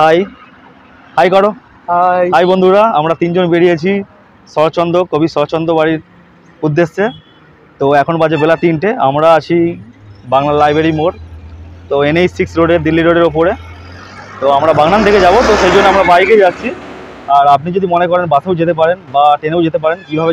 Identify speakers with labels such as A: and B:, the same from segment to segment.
A: High hi করো
B: hi
A: hi বন্ধুরা। আমরা তিনজন বেরিয়েছি শরৎচন্দ্র কবি শরৎচন্দ্র বাড়ির উদ্দেশ্যে। তো এখন বাজে বেলা তিনটে। আমরা আছি বাংলা লাইব্রেরি মোড় তো এনএইচ সিক্স রোডে দিল্লি রোডের ওপরে। তো আমরা বাগনান থেকে যাব তো সেই জন্য আমরা বাইকে যাচ্ছি। আর আপনি যদি মনে করেন বাসেও যেতে পারেন বা ট্রেনেও যেতে পারেন কীভাবে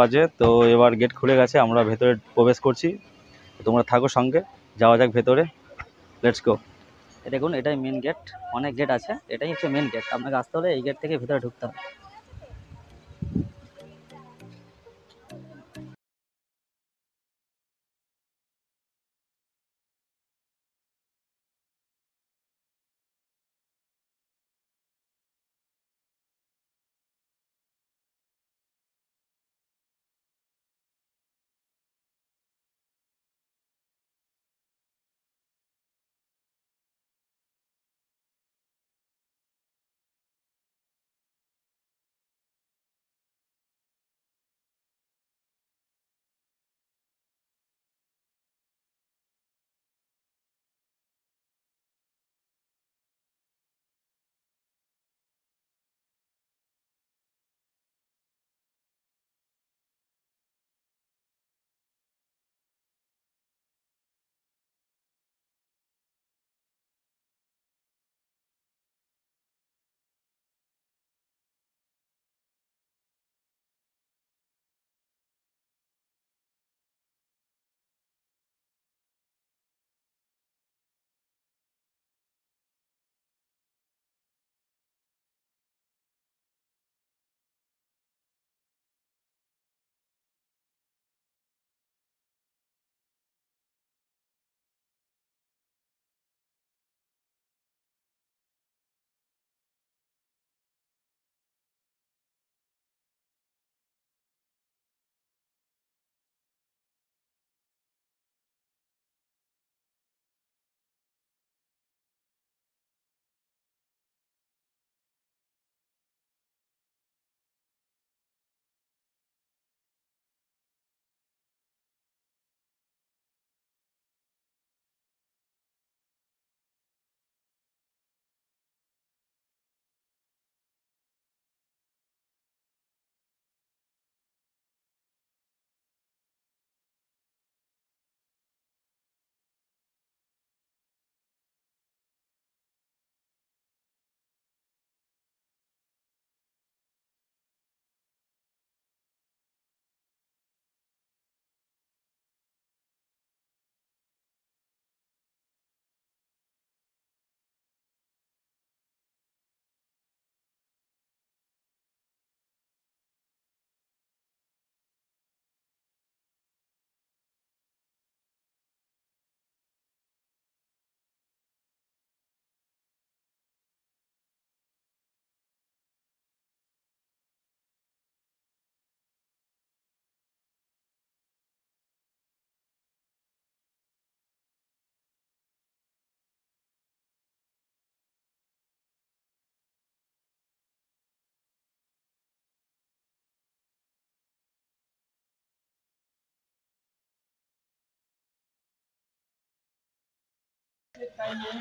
A: বাজে, তো এবার গেট খুলে গেছে, আমরা ভেতরে প্রবেশ করছি। তোমরা থাকো সঙ্গে, যাওয়া যাক ভেতরে। লেটস গো
C: দেখুন, এটাই মেন গেট অনেক গেট আছে, এটাই হচ্ছে মেন গেট আপনাকে আসতে হলে এই গেট থেকে ভেতরে ঢুকতে হবে।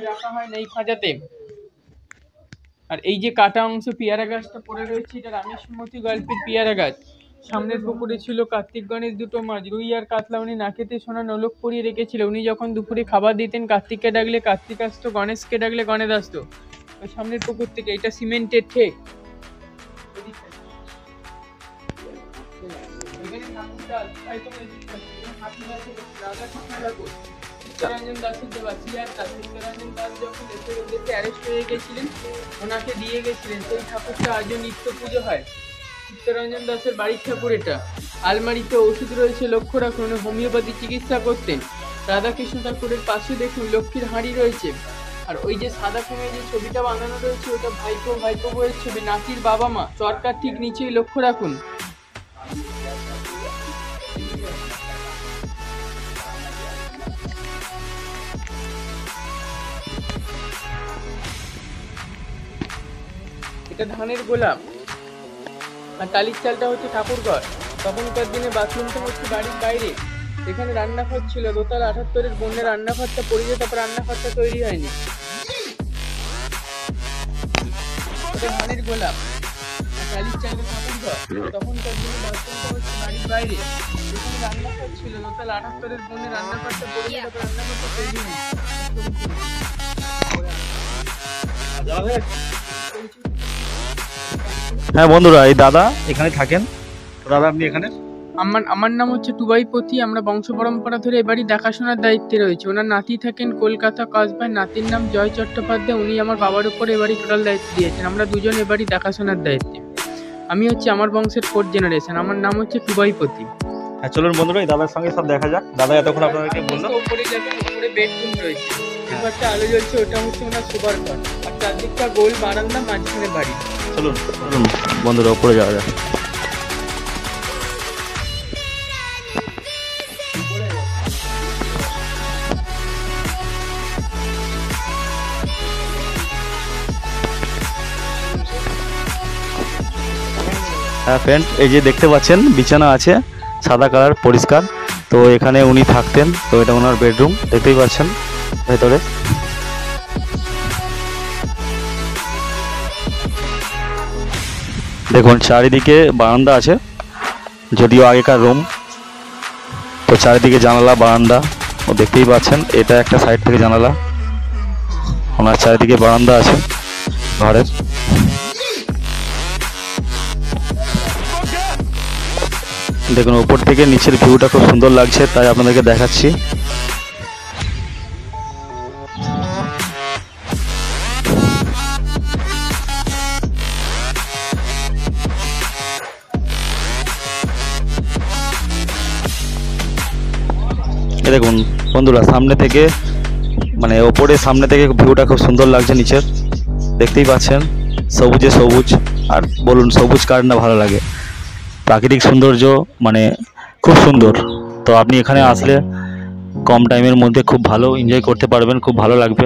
B: রাখা হয় না এই খাঁচাতে। আর এই যে কাটা অংশ পেয়ারা গাছটা পড়ে রয়েছে, এটা রামেশমতি গল্পের পেয়ারা গাছ। সামনের পুকুরে ছিল কার্তিক গণেশ দুটো মাছ, রুই আর কাতলা উনি নাকেতে সোনা নলক পরিয়ে রেখেছিল। উনি যখন দুপুরে খাবার দিতেন, কার্তিককে ডাকলে কার্তিক আসতো গণেশকে ডাকলে গণেশ আসতো সামনের পুকুর থেকে, এটা সিমেন্টের ঠেক। চিত্তরঞ্জন দাসের সিআর দাস চিত্তরঞ্জন অ্যারেস্ট হয়ে গেছিলেন ওনাকে দিয়ে গেছিলেন সেই ঠাকুরটা আজও নিত্য পুজো হয় চিত্তরঞ্জন দাসের বাড়ির ঠাকুর এটা আলমারিতে ওষুধ রয়েছে লক্ষ্য রাখুন হোমিওপ্যাথি চিকিৎসা করতেন রাধাকৃষ্ণ ঠাকুরের পাশে দেখুন লক্ষ্মীর হাঁড়ি রয়েছে আর ওই যে সাদা ফ্রেমে যে ছবিটা বানানো রয়েছে ওটা ভাইপো ভাইপো বইয়ের ছবি নাতির বাবা মা চরকার ঠিক নিচেই লক্ষ্য রাখুন এটা ধানের গোলাপ আর টালির চালটা হচ্ছে ঠাকুরঘর। তখনকার দিনে বাথরুমটা হচ্ছে বাড়ির বাইরে এখানে রান্নাঘর ছিল। দোতলা আঠাত্তরের বন্যের রান্নাঘরটা পড়ে যেত তারপর রান্নাঘরটা তৈরি হয়নি। ধানের গোলাপ টালির চালটা ঠাকুরঘর। তখনকার দিনে বাথরুমটা হচ্ছে বাড়ির বাইরে এখানে রান্নাঘর ছিল। দোতলা আঠাত্তরের বন্যের রান্নাঘরটা পড়ে যেত তারপর রান্নাঘরটা তৈরি হয়নি।
A: হ্যাঁ বন্ধুরা এই দাদা এখানে থাকেন। দাদা আপনি এখানে?
B: আমার আমার নাম হচ্ছে টুবাইপতি আমরা বংশ পরম্পরা ধরে এবারই দেখাশোনার দায়িত্বে রয়েছে। ওনার নাতি থাকেন কলকাতা কসবায় নাতির নাম জয় চট্টোপাধ্যায়। উনি আমার বাবার উপর এবারই টোটাল দায়িত্ব দিয়েছেন। আমরা দুজন এবারই দেখাশোনার দায়িত্বে। আমি হচ্ছে আমার বংশের ফোর্থ জেনারেশন আমার নাম হচ্ছে টুবাইপতি
A: হ্যাঁ চলুন বন্ধুরা এই দাদার সঙ্গে সব দেখা যাক। দাদা এতক্ষণ আপনাদেরকে বলল।
B: উপরে দেখেন উপরে বেডরুম রয়েছে। একটা আলো জ্বলছে ওটা হচ্ছে ওনার সুপার ঘর। আর চারদিকটা গোল বারান্দা মাঝখানে বাড়ি।
A: চলুন উপরে যাওয়া যাক। হ্যাঁ ফ্রেন্ড এই যে দেখতে পাচ্ছেন, বিছানা আছে, সাদা কালার, পরিষ্কার। তো এখানে উনি থাকতেন, তো এটা ওনার বেডরুম দেখতেই পাচ্ছেন, ভেতরে। দেখুন, চারিদিকে বারান্দা আছে, যদিও আগেকার রুম তো চারিদিকে জানালা, বারান্দা, ও দেখতেই পাচ্ছেন, এটা একটা সাইড থেকে জানালা। ওনার চারিদিকে বারান্দা আছে, ঘরের। দেখুন, উপর থেকে নিচের ভিউটা খুব সুন্দর লাগছে, তাই আপনাদেরকে দেখাচ্ছি। দেখুন, বন্ধুরা, সামনে থেকে মানে ওপরে সামনে থেকে ভিউটা খুব সুন্দর লাগছে নিচের। দেখতেই পাচ্ছেন, সবুজে সবুজ, আর বলুন, সবুজ কার না ভালো লাগে? প্রাকৃতিক সৌন্দর্য মানে খুব সুন্দর। তো আপনি এখানে আসলে কম টাইমের মধ্যে খুব ভালো এনজয় করতে পারবেন, খুব ভালো লাগবে।